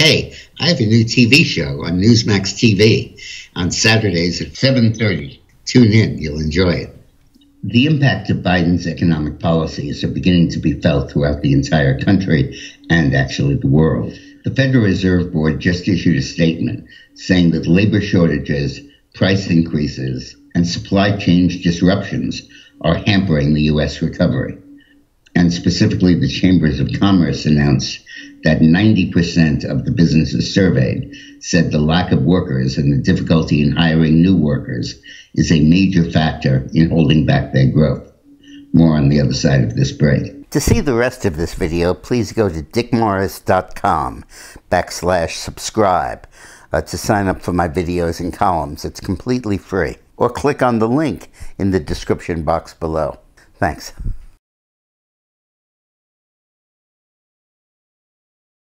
Hey, I have a new TV show on Newsmax TV on Saturdays at 7:30. Tune in, you'll enjoy it. The impact of Biden's economic policies are beginning to be felt throughout the entire country and actually the world. The Federal Reserve Board just issued a statement saying that labor shortages, price increases, and supply chain disruptions are hampering the U.S. recovery. And specifically, the Chambers of Commerce announced that 90% of the businesses surveyed said the lack of workers and the difficulty in hiring new workers is a major factor in holding back their growth. More on the other side of this break. To see the rest of this video, please go to dickmorris.com backslash subscribe uh, to sign up for my videos and columns. It's completely free. Or click on the link in the description box below. Thanks.